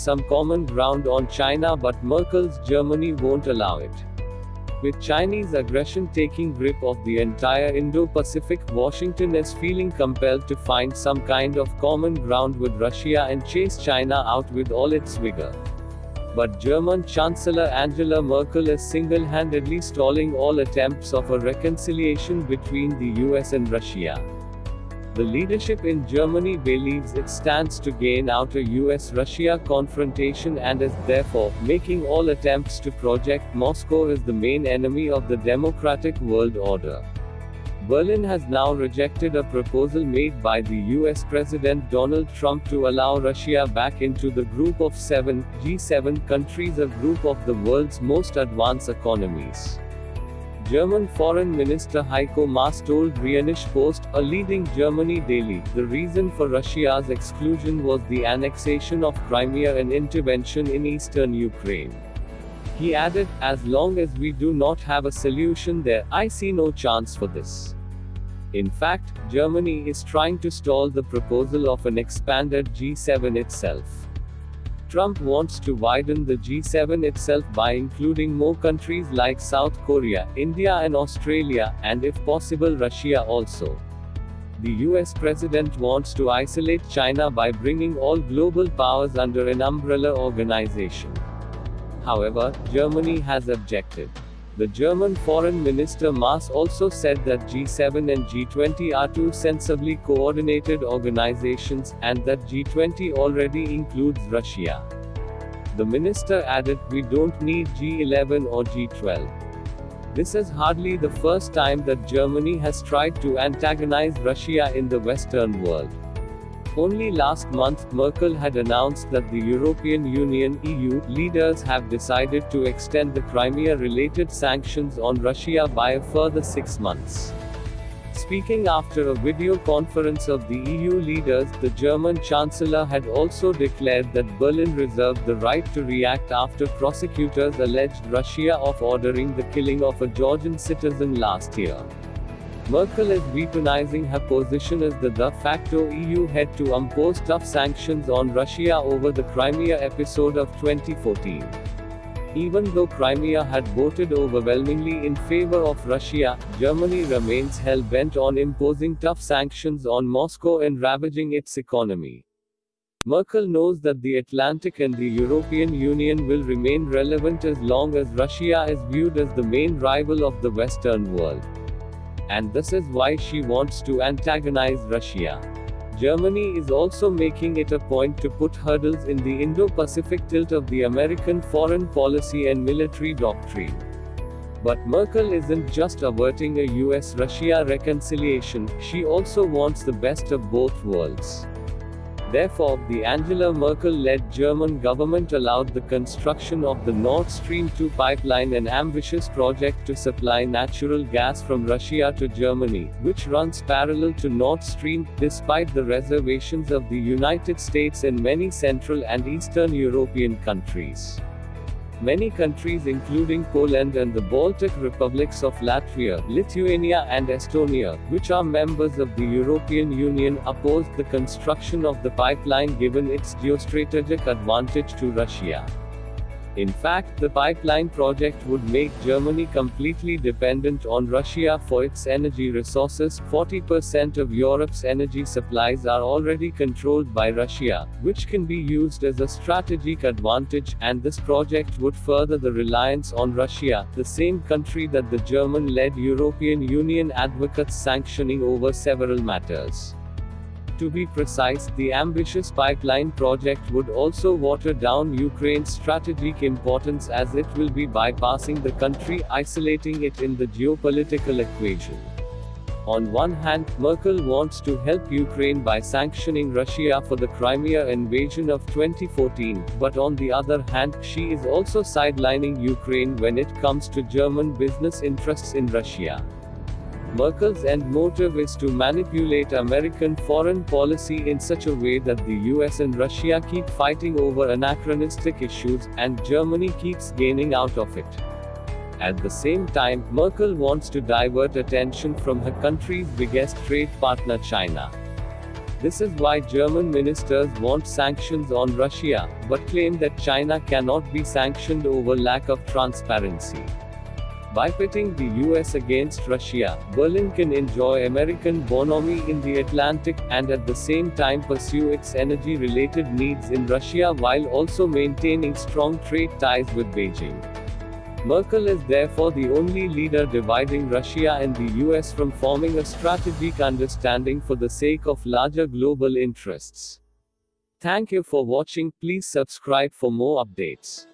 some common ground on China but Merkel's Germany won't allow it. With Chinese aggression taking grip of the entire Indo-Pacific, Washington is feeling compelled to find some kind of common ground with Russia and chase China out with all its vigor. But German Chancellor Angela Merkel is single-handedly stalling all attempts of a reconciliation between the US and Russia. The leadership in Germany believes it stands to gain out a US-Russia confrontation and is, therefore, making all attempts to project Moscow as the main enemy of the democratic world order. Berlin has now rejected a proposal made by the US President Donald Trump to allow Russia back into the group of seven, G7 countries, a group of the world's most advanced economies. German Foreign Minister Heiko Maas told Rheinische Post, a leading Germany daily, the reason for Russia's exclusion was the annexation of Crimea and intervention in eastern Ukraine. He added, as long as we do not have a solution there, I see no chance for this. In fact, Germany is trying to stall the proposal of an expanded G7 itself. Trump wants to widen the G7 itself by including more countries like South Korea, India, and Australia, and if possible, Russia also. The US president wants to isolate China by bringing all global powers under an umbrella organization. However, Germany has objected. The German Foreign Minister Maas also said that G7 and G20 are two sensibly coordinated organizations, and that G20 already includes Russia. The minister added, We don't need G11 or G12. This is hardly the first time that Germany has tried to antagonize Russia in the Western world. Only last month, Merkel had announced that the European Union EU leaders have decided to extend the Crimea related sanctions on Russia by a further six months. Speaking after a video conference of the EU leaders, the German Chancellor had also declared that Berlin reserved the right to react after prosecutors alleged Russia of ordering the killing of a Georgian citizen last year. Merkel is weaponizing her position as the de facto EU head to impose tough sanctions on Russia over the Crimea episode of 2014. Even though Crimea had voted overwhelmingly in favor of Russia, Germany remains hell bent on imposing tough sanctions on Moscow and ravaging its economy. Merkel knows that the Atlantic and the European Union will remain relevant as long as Russia is viewed as the main rival of the Western world and this is why she wants to antagonize Russia. Germany is also making it a point to put hurdles in the Indo-Pacific tilt of the American foreign policy and military doctrine. But Merkel isn't just averting a US-Russia reconciliation, she also wants the best of both worlds. Therefore, the Angela Merkel-led German government allowed the construction of the Nord Stream 2 pipeline an ambitious project to supply natural gas from Russia to Germany, which runs parallel to Nord Stream, despite the reservations of the United States and many Central and Eastern European countries. Many countries including Poland and the Baltic republics of Latvia, Lithuania and Estonia, which are members of the European Union, opposed the construction of the pipeline given its geostrategic advantage to Russia. In fact, the pipeline project would make Germany completely dependent on Russia for its energy resources. 40% of Europe's energy supplies are already controlled by Russia, which can be used as a strategic advantage, and this project would further the reliance on Russia, the same country that the German led European Union advocates sanctioning over several matters. To be precise, the ambitious pipeline project would also water down Ukraine's strategic importance as it will be bypassing the country, isolating it in the geopolitical equation. On one hand, Merkel wants to help Ukraine by sanctioning Russia for the Crimea invasion of 2014, but on the other hand, she is also sidelining Ukraine when it comes to German business interests in Russia. Merkel's end motive is to manipulate American foreign policy in such a way that the US and Russia keep fighting over anachronistic issues, and Germany keeps gaining out of it. At the same time, Merkel wants to divert attention from her country's biggest trade partner China. This is why German ministers want sanctions on Russia, but claim that China cannot be sanctioned over lack of transparency. By pitting the US against Russia, Berlin can enjoy American bonhomie in the Atlantic, and at the same time pursue its energy related needs in Russia while also maintaining strong trade ties with Beijing. Merkel is therefore the only leader dividing Russia and the US from forming a strategic understanding for the sake of larger global interests. Thank you for watching, please subscribe for more updates.